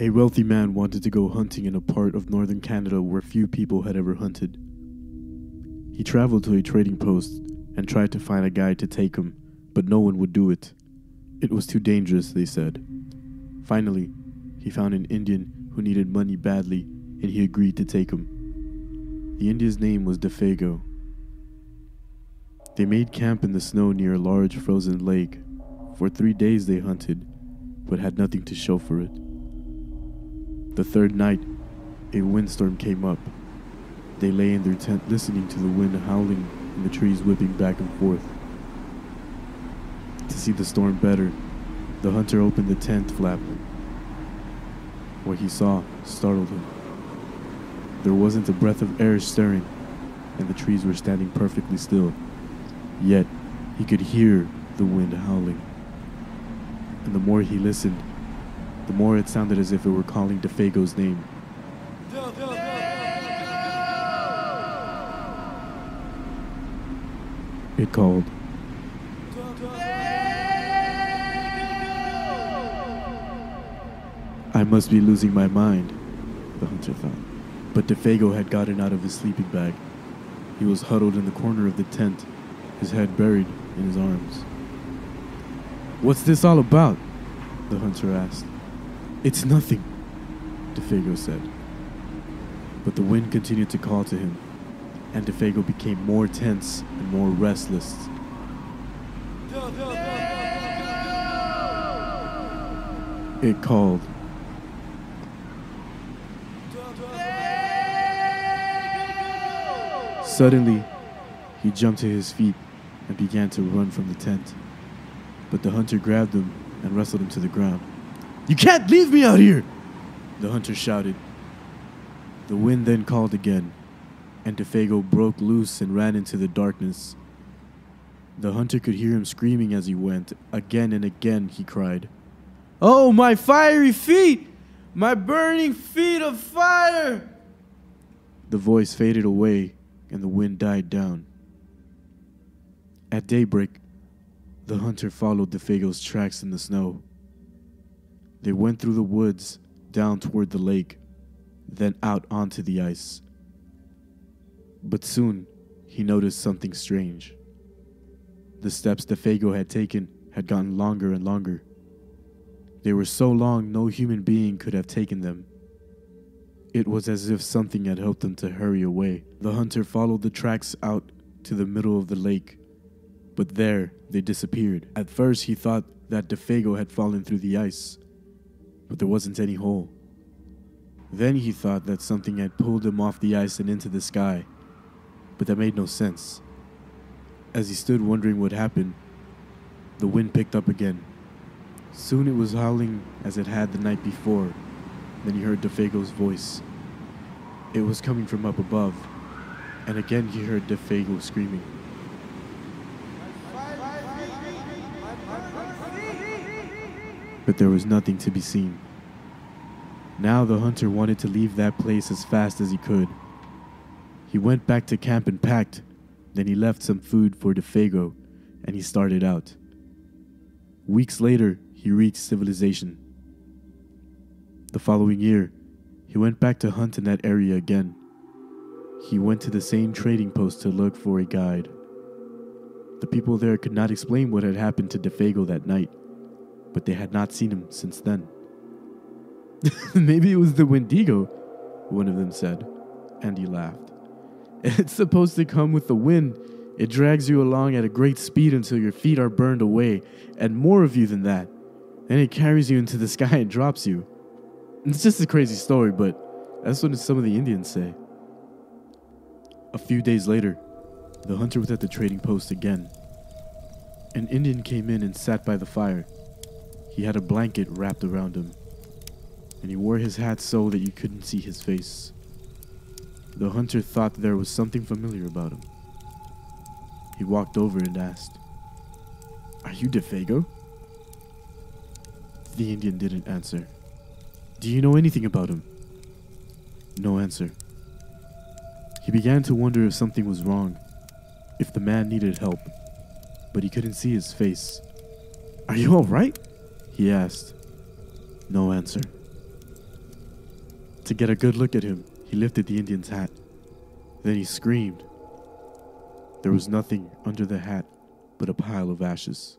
A wealthy man wanted to go hunting in a part of northern Canada where few people had ever hunted. He traveled to a trading post and tried to find a guide to take him, but no one would do it. It was too dangerous, they said. Finally, he found an Indian who needed money badly, and he agreed to take him. The Indian's name was Defago. They made camp in the snow near a large frozen lake. For three days they hunted, but had nothing to show for it. The third night, a windstorm came up. They lay in their tent listening to the wind howling and the trees whipping back and forth. To see the storm better, the hunter opened the tent flap. What he saw startled him. There wasn't a breath of air stirring, and the trees were standing perfectly still. Yet, he could hear the wind howling. And the more he listened, the more it sounded as if it were calling Defago's name. It called. I must be losing my mind, the hunter thought. But Defago had gotten out of his sleeping bag. He was huddled in the corner of the tent, his head buried in his arms. What's this all about? The hunter asked. It's nothing, Defago said. But the wind continued to call to him, and Defago became more tense and more restless. It called. Suddenly, he jumped to his feet and began to run from the tent. But the hunter grabbed him and wrestled him to the ground. You can't leave me out here! The hunter shouted. The wind then called again, and Defago broke loose and ran into the darkness. The hunter could hear him screaming as he went. Again and again he cried, Oh, my fiery feet! My burning feet of fire! The voice faded away and the wind died down. At daybreak, the hunter followed Defago's tracks in the snow. They went through the woods, down toward the lake, then out onto the ice. But soon, he noticed something strange. The steps Defago had taken had gotten longer and longer. They were so long no human being could have taken them. It was as if something had helped them to hurry away. The hunter followed the tracks out to the middle of the lake, but there they disappeared. At first, he thought that Defago had fallen through the ice, but there wasn't any hole. Then he thought that something had pulled him off the ice and into the sky, but that made no sense. As he stood wondering what happened, the wind picked up again. Soon it was howling as it had the night before. Then he heard Defago's voice. It was coming from up above, and again he heard Defago screaming. But there was nothing to be seen. Now the hunter wanted to leave that place as fast as he could. He went back to camp and packed. Then he left some food for Defago, and he started out. Weeks later, he reached civilization. The following year, he went back to hunt in that area again. He went to the same trading post to look for a guide. The people there could not explain what had happened to Defago that night, but they had not seen him since then. Maybe it was the Wendigo, one of them said, and he laughed. It's supposed to come with the wind. It drags you along at a great speed until your feet are burned away, and more of you than that. Then it carries you into the sky and drops you. It's just a crazy story, but that's what some of the Indians say. A few days later, the hunter was at the trading post again. An Indian came in and sat by the fire. He had a blanket wrapped around him, and he wore his hat so that you couldn't see his face. The hunter thought there was something familiar about him. He walked over and asked, Are you Defago? The Indian didn't answer. Do you know anything about him? No answer. He began to wonder if something was wrong, if the man needed help, but he couldn't see his face. Are you all right? He asked. No answer. To get a good look at him, he lifted the Indian's hat. Then he screamed. There was nothing under the hat but a pile of ashes.